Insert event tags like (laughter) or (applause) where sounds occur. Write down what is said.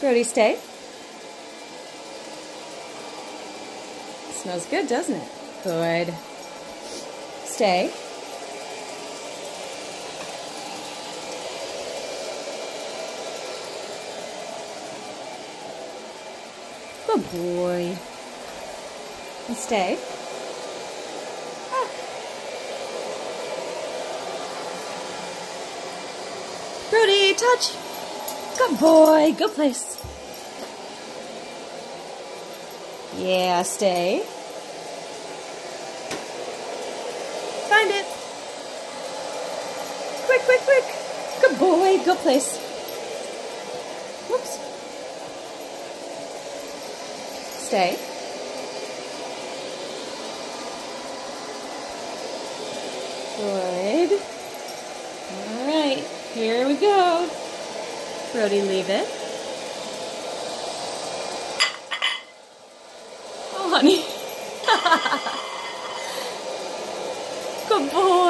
Brody, stay. Smells good, doesn't it? Good. Stay. Good boy. And stay. Ah. Brody, touch. Good boy. Good place. Yeah, stay. Find it. Quick, quick, quick. Good boy. Good place. Whoops. Stay. Good. All right, here we go. Brody, leave it. Oh, honey. (laughs) Good boy.